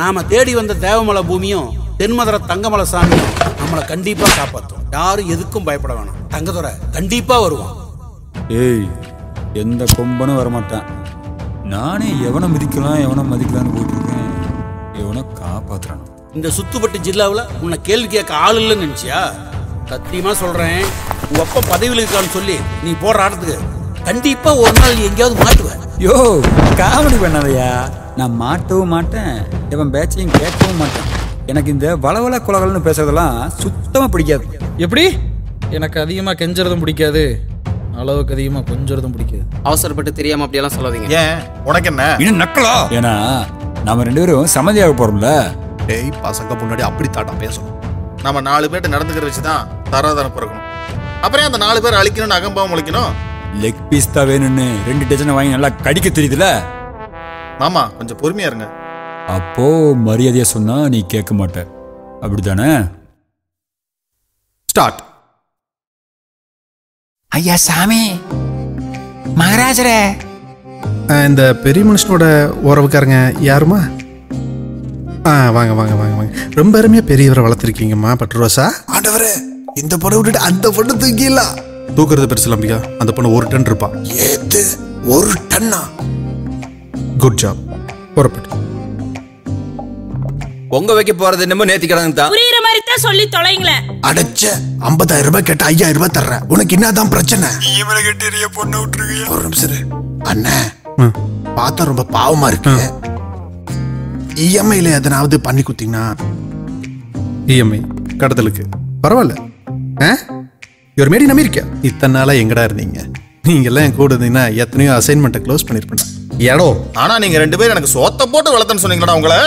நாம தேடி வந்த தேவமலை பூமியும் தென்மதுரை தங்கமலை சாமியும் நம்மளை கண்டிப்பா காப்பாத்தும். யாரும் எதுக்கும் பயப்பட வேணாம். தங்கதுரை கண்டிப்பா வருவான். ஏய் எந்த கொம்பனும் வரமாட்டான். நானே எவனை மிதிக்கலாம் எவனை மதிக்கலாம்னு போயிட்டு இருக்கேன் எவனை காப்பாத்துறான். இந்த சுத்துப்பட்டு ஜில்லாவில் உன்னை கேள்வி கேட்க ஆள் இல்லைன்னு நினைச்சியா? சத்தியமா சொல்றேன். உங்க அப்பா பதவியில் இருக்கான்னு சொல்லி நீ போடுற ஆட்டத்துக்கு கண்டிப்பா ஒரு நாள் நீ எங்கேயாவது மாட்டுவ. யோ காமெடி பண்ணாதயா. நான் மாட்டவும் மாட்டேன். இவன் பேச்சையும் கேட்கவும் மாட்டேன். எனக்கு இந்த வளவள குலகல்னு பேசுறதெல்லாம் சுத்தமா பிடிக்காது. எப்படி? எனக்கு அதிகமாக கெஞ்சறதும் பிடிக்காது. அளவுக்கு அதிகமாக கொஞ்சறதும் பிடிக்காது. அவசரப்பட்டு தெரியாம அப்படியெல்லாம் சொல்லாதீங்க. ஏன்? உனக்கு என்ன? இன்னும் நக்கலா? ஏன்னா நாம ரெண்டு பேரும் சம்மதியாக போறோம்ல. டேய் பசங்க முன்னாடி அப்படி தாட்டா பேசணும். நம்ம நாலு பேர்ட்ட நடந்துக்கிற வச்சு தான் தராதரம் பிறக்கணும். அப்புறம் அந்த நாலு பேர் அழிக்கணும்னு அகம்பாவம் முளைக்கணும்? லெக் பீஸ் தான் வேணும்னு ரெண்டு டஜனை வாங்கி நல்லா கடிக்க தெரியுதுல. மாமா கொஞ்சம் பொறுமையா இருங்க. அப்போ மரியாதையா சொன்னா நீ கேட்க மாட்ட. அப்படிதானே ஸ்டார்ட் ஐயா சாமி. மகாராஜரே. இந்த பெரிய மனுஷனோட உறவுக்காரங்க யாருமா? ஆ வாங்க வாங்க வாங்க வாங்க. ரொம்ப அருமையா பெரியவரை வளர்த்துருக்கீங்கம்மா பட்ரோசா ஆண்டவரே இந்த பொண்ணை விட்டுட்டு அந்த பொண்ணு தூக்கிடலாம் தூக்குறது பெருசு அம்பிகா. அந்த பொண்ணு ஒரு டன் இருப்பா. ஏத்து ஒரு டன்னா? குட் ஜாப் புறப்பட்டு. பொங்க வைக்க போறது என்னமோ நேத்தி கிடங்கு தான். புரியுற மாதிரி தான் சொல்லி தொலைங்களேன் அடைச்ச ஐம்பதாயிரம் ரூபாய் கேட்ட ஐயாயிரம் ரூபாய் தர்றேன். உனக்கு என்னதான் பிரச்சனை? இவனை கட்டிய பொண்ணு விட்டுருக்கியா ஒரு நிமிஷம். அண்ணே. பார்த்தா ரொம்ப பாவமா இருக்கு. இஎம்ஐல எதனாவது பண்ணி கொடுத்தீங்கன்னா இஎம்ஐ கடத்தலுக்கு. பரவாயில்ல. ஆ? ஒரு மேடி நம்பியிருக்கியா? இத்தனை நாளா எங்கடா இருந்தீங்க? நீங்க எல்லாம் என் கூட இருந்தீங்கன்னா எத்தனையோ அசைன்மெண்ட்டை க்ளோஸ் பண்ணிருப்பேன். இடம் ஆனா நீங்க ரெண்டு பேரும் எனக்கு சோத்த போட்டு வளர்த்தன்னு சொன்னீங்களா உங்களை.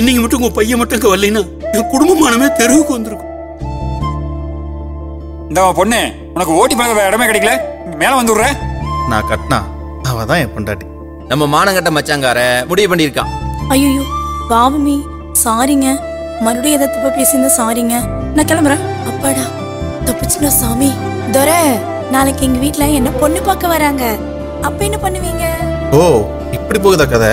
இன்னைக்கு மட்டும் உங்க பையன் மட்டும் இங்க வரலைன்னா என் குடும்பமானமே தெருவுக்கு வந்திருக்கும். இந்த பொண்ணு உனக்கு ஓட்டி பார்க்க இடமே கிடைக்கல. மேல வந்து விடுற. நான் கட்டினா அவ தான் என் பொண்டாட்டி. நம்ம மானங்கட்ட மச்சாங்கார முடிவு பண்ணியிருக்கான். ஐயோ பாவமி. சாரிங்க. மறுபடியும் எதை தப்பா பேசியிருந்தா சாரிங்க. நான் கிளம்புறேன். அப்பாடா தப்பிச்சுனா சாமி. துரை நாளைக்கு எங்க வீட்ல என்ன பொண்ணு பார்க்க வராங்க. அப்ப என்ன பண்ணுவீங்க? ஓ இப்படி போகுதா கதை?